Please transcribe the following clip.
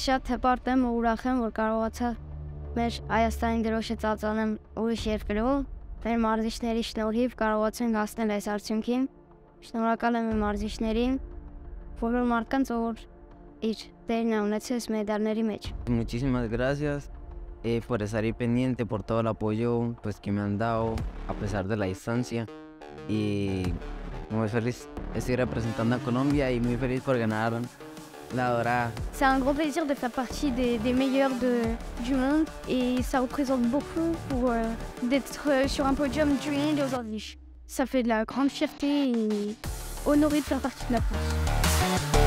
շատ հպարտ եմ ու ուրախ եմ, որ կարողացա մեր Հայաստանի դրոշը ծածանեմ ուրիշ երկրում։ Մեր մարզիչների շնորհիվ կարողացանք հասնել այս արդյունքին։ Շնորհակալ եմ իմ մարզիչներին, բոլոր մարդկանց, որ իր դերն ունեցել մեդալների մեջ։ Muchísimas gracias eh, por estar ahí pendiente, por todo el apoyo pues, que me han dado a pesar de la distancia. Y muy feliz estoy representando a Colombia y muy feliz por ganar. C'est un grand plaisir de faire partie des, meilleurs du monde et ça représente beaucoup pour euh, d'être euh, sur un podium du monde aujourd'hui. Ça fait de la grande fierté et honoré de faire partie de la France.